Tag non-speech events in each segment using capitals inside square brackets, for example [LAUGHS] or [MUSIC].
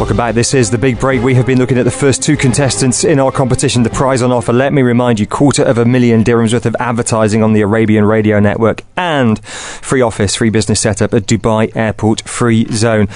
Welcome back. This is the big break. We have been looking at the first two contestants in our competition. The prize on offer, let me remind you, quarter of a million dirhams worth of advertising on the Arabian Radio Network and free office, free business setup at Dubai Airport Free Zone.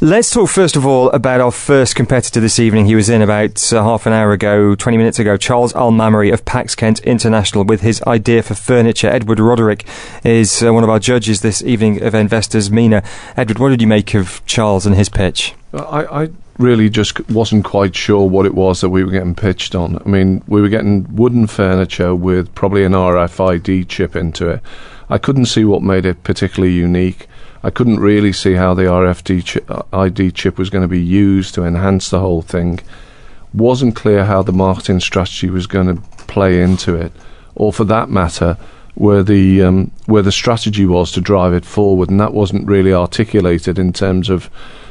Let's talk first of all about our first competitor this evening. He was in about uh, half an hour ago, 20 minutes ago, Charles Al Mamri of Pax Kent International with his idea for furniture. Edward Roderick is uh, one of our judges this evening of Investors Mina. Edward, what did you make of Charles and his pitch? I, I really just wasn't quite sure what it was that we were getting pitched on. I mean, we were getting wooden furniture with probably an RFID chip into it. I couldn't see what made it particularly unique. I couldn't really see how the RFID ID chip was going to be used to enhance the whole thing. Wasn't clear how the marketing strategy was going to play into it, or for that matter, where the um, where the strategy was to drive it forward, and that wasn't really articulated in terms of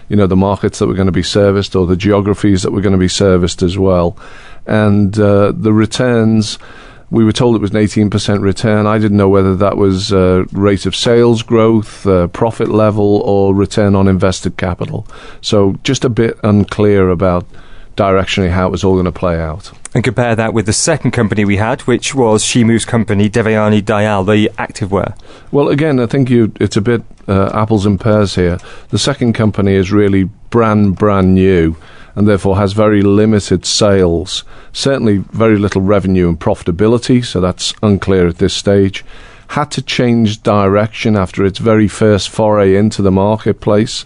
you know the markets that were going to be serviced or the geographies that were going to be serviced as well, and uh, the returns. We were told it was an 18% return. I didn't know whether that was uh, rate of sales growth, uh, profit level, or return on invested capital. So just a bit unclear about directionally how it was all going to play out. And compare that with the second company we had, which was She Moves company, Devayani Dayal, the activewear. Well, again, I think you it's a bit uh, apples and pears here. The second company is really brand brand new and therefore has very limited sales, certainly very little revenue and profitability, so that's unclear at this stage. Had to change direction after its very first foray into the marketplace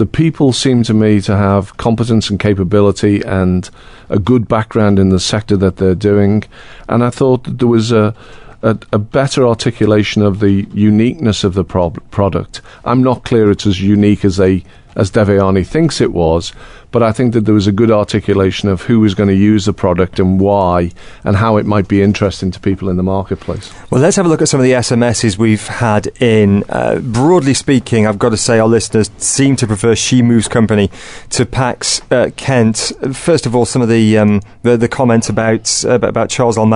the people seem to me to have competence and capability and a good background in the sector that they're doing. And I thought that there was a, a, a better articulation of the uniqueness of the pro- product. I'm not clear it's as unique as they as Devayani thinks it was, but I think that there was a good articulation of who was going to use the product and why, and how it might be interesting to people in the marketplace. Well, let's have a look at some of the SMSs we've had in. Uh, broadly speaking, I've got to say our listeners seem to prefer She Moves Company to Pax uh, Kent. First of all, some of the um, the, the, comments about uh, about Charles Al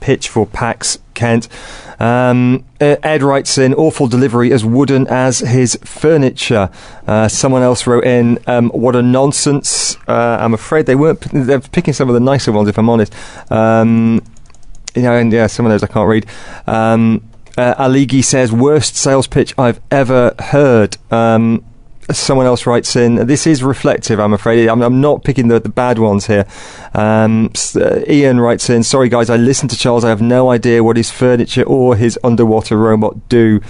pitch for Pax Kent. Um, Ed writes in, awful delivery as wooden as his furniture. Uh, someone else wrote in, um, what a nonsense. Uh, I'm afraid they weren't, they're picking some of the nicer ones, if I'm honest. Um, you know, and yeah, some of those I can't read. Um, uh, Aligi says, worst sales pitch I've ever heard. Um, someone else writes in, this is reflective, I'm afraid. I'm, I'm not picking the, the bad ones here. Um, uh, Ian writes in, sorry guys, I listened to Charles. I have no idea what his furniture or his underwater robot do.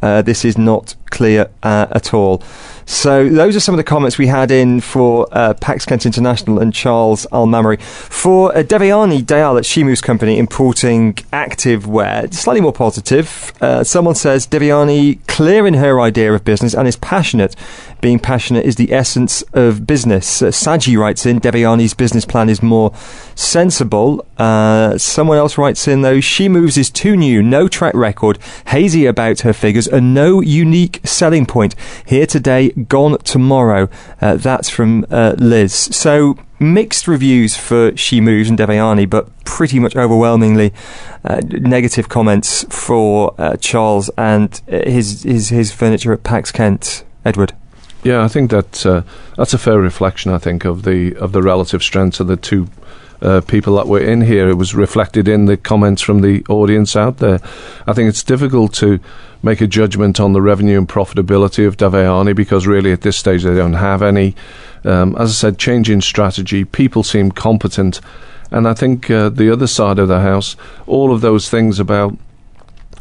Uh, this is not clear uh, at all. So those are some of the comments we had in for uh, Pax Kent International and Charles Al Mamri. For uh, Devayani Dayal at She Moves Company importing active wear, slightly more positive. Uh, someone says Devayani clear in her idea of business and is passionate. Being passionate is the essence of business. Uh, Saji writes in Devayani's business plan is more sensible. Uh, someone else writes in though She Moves is too new, no track record, hazy about her figures, and no unique selling point. Here today, gone tomorrow. Uh, that's from uh, Liz. So mixed reviews for She Moves and Devayani, but pretty much overwhelmingly uh, negative comments for uh, Charles and uh, his, his his furniture at Pax Kent. Edward. Yeah, I think that uh, that's a fair reflection. I think of the of the relative strengths of the two uh, people that were in here. It was reflected in the comments from the audience out there. I think it's difficult to make a judgment on the revenue and profitability of Devayani because really at this stage they don't have any. Um, as I said, change in strategy. People seem competent. And I think uh, the other side of the house, all of those things about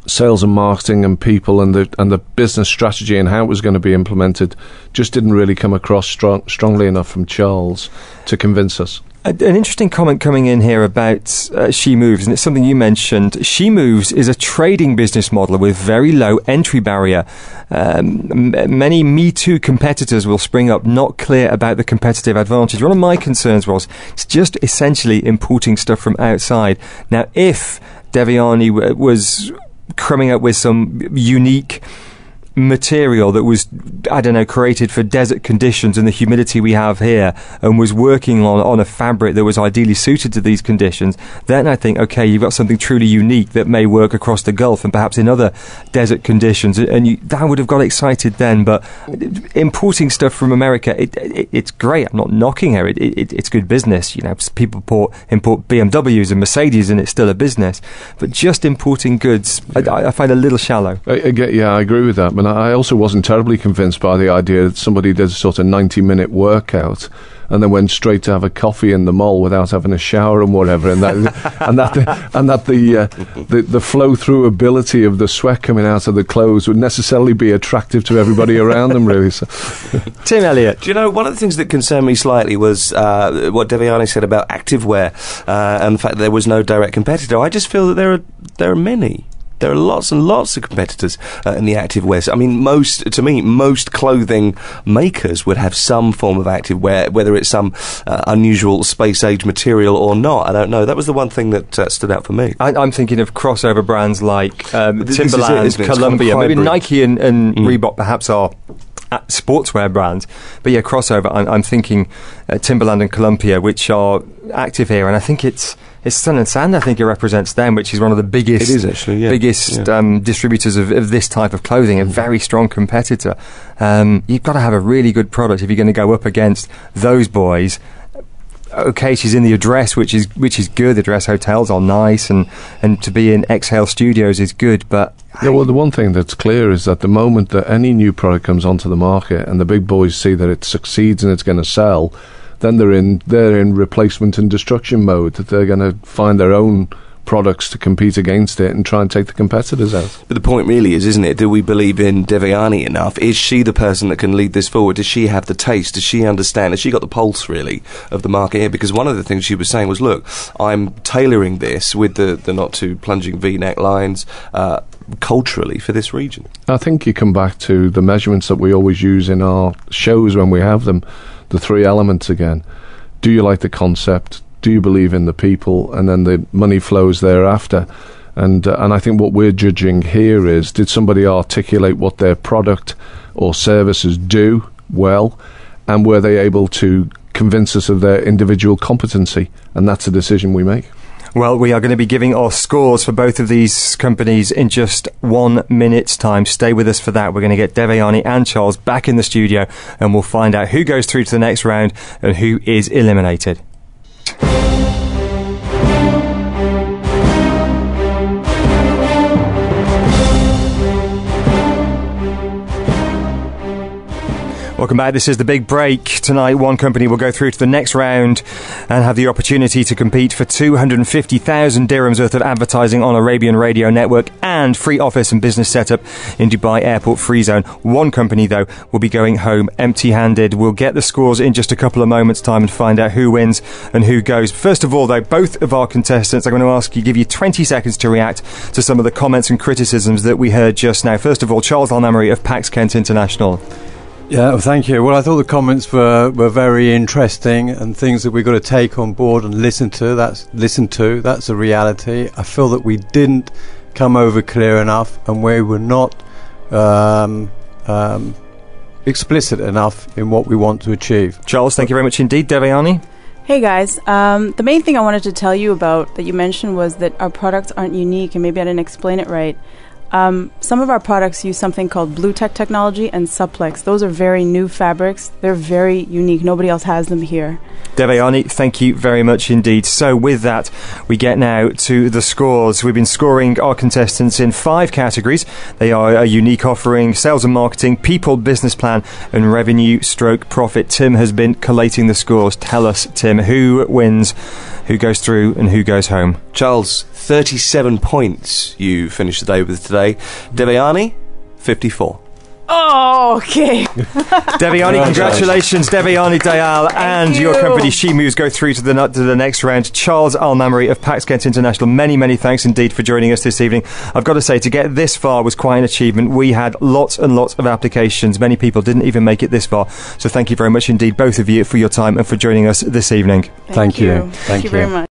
sales and marketing and people and the and the business strategy and how it was going to be implemented just didn't really come across strong, strongly enough from Charles to convince us. An interesting comment coming in here about uh, She Moves, and it's something you mentioned. She Moves is a trading business model with very low entry barrier. Um, m- many Me Too competitors will spring up not clear about the competitive advantage. One of my concerns was it's just essentially importing stuff from outside. Now, if Devayani w- was coming up with some unique material that was, I don't know, created for desert conditions and the humidity we have here and was working on, on a fabric that was ideally suited to these conditions, then I think, okay, you've got something truly unique that may work across the Gulf and perhaps in other desert conditions. And you, that would have got excited then. But importing stuff from America, it, it, it's great. I'm not knocking it. it. it's good business. You know, people import, import BMWs and Mercedes and it's still a business. But just importing goods, yeah. I, I, find a little shallow. I, I get, yeah, I agree with that. But I also wasn't terribly convinced by the idea that somebody did a sort of 90 minute workout and then went straight to have a coffee in the mall without having a shower and whatever, and that [LAUGHS] and that the, and that the, uh, the the flow through ability of the sweat coming out of the clothes would necessarily be attractive to everybody [LAUGHS] around them, really. So. [LAUGHS] Tim Elliot, do you know one of the things that concerned me slightly was uh, what Devayani said about activewear uh, and the fact that there was no direct competitor. I just feel that there are there are many there are lots and lots of competitors uh, in the active wear. I mean, most to me, most clothing makers would have some form of active wear, whether it's some uh, unusual space age material or not. I don't know. That was the one thing that uh, stood out for me. I, am thinking of crossover brands like um, Timberland, it, Columbia, maybe Nike and, and mm. Reebok perhaps are sportswear brands. But yeah, crossover. I'm, I'm thinking uh, Timberland and Columbia, which are active here, and I think it's it's Sun and Sand. I think it represents them, which is one of the biggest, it is actually, yeah. biggest yeah. Um, distributors of, of, this type of clothing. A mm. very strong competitor. Um, you've got to have a really good product if you're going to go up against those boys okay, she's in the address, which is which is good. The address hotels are nice, and and to be in Exhale Studios is good. But yeah, well, the one thing that's clear is that the moment that any new product comes onto the market, and the big boys see that it succeeds and it's going to sell, then they're in they're in replacement and destruction mode. That they're going to find their own products to compete against it and try and take the competitors out. But the point really is, isn't it? Do we believe in Devayani enough? Is she the person that can lead this forward? Does she have the taste? Does she understand? Has she got the pulse really of the market here? Because one of the things she was saying was, look, I'm tailoring this with the, the not too plunging V-neck lines. Uh, culturally for this region. I think you come back to the measurements that we always use in our shows when we have them, the three elements again. Do you like the concept? do you believe in the people, and then the money flows thereafter. And uh, and I think what we're judging here is did somebody articulate what their product or services do well, and were they able to convince us of their individual competency? And that's a decision we make. Well, we are going to be giving our scores for both of these companies in just one minute's time. Stay with us for that. We're going to get Devayani and Charles back in the studio and we'll find out who goes through to the next round and who is eliminated. Welcome back. This is the big break. Tonight, one company will go through to the next round and have the opportunity to compete for 250,000 dirhams worth of advertising on Arabian Radio Network and free office and business setup in Dubai Airport Free Zone. One company, though, will be going home empty handed. We'll get the scores in just a couple of moments' time and find out who wins and who goes. First of all, though, both of our contestants, I'm going to ask you, give you 20 seconds to react to some of the comments and criticisms that we heard just now. First of all, Charles Alnamari of Pax Kent International. Yeah, well, thank you. Well, I thought the comments were, were very interesting and things that we've got to take on board and listen to. That's listen to. That's a reality. I feel that we didn't come over clear enough, and we were not um, um, explicit enough in what we want to achieve. Charles, thank you very much indeed, Devayani? Hey guys, um, the main thing I wanted to tell you about that you mentioned was that our products aren't unique, and maybe I didn't explain it right. Um, some of our products use something called Blue Tech technology and Supplex. Those are very new fabrics. They're very unique. Nobody else has them here. Devayani, thank you very much indeed. So, with that, we get now to the scores. We've been scoring our contestants in five categories. They are a unique offering, sales and marketing, people, business plan, and revenue stroke profit. Tim has been collating the scores. Tell us, Tim, who wins, who goes through, and who goes home? Charles, 37 points you finished the day with today. Mm-hmm. Devayani, 54. Oh, okay. [LAUGHS] Devayani, congratulations, Devayani Dayal and you. your company She Moves go through to the to the next round. Charles Al Namri of Pax Kent International, many many thanks indeed for joining us this evening. I've got to say, to get this far was quite an achievement. We had lots and lots of applications. Many people didn't even make it this far. So thank you very much indeed, both of you, for your time and for joining us this evening. Thank, thank you. you. Thank, thank you very much.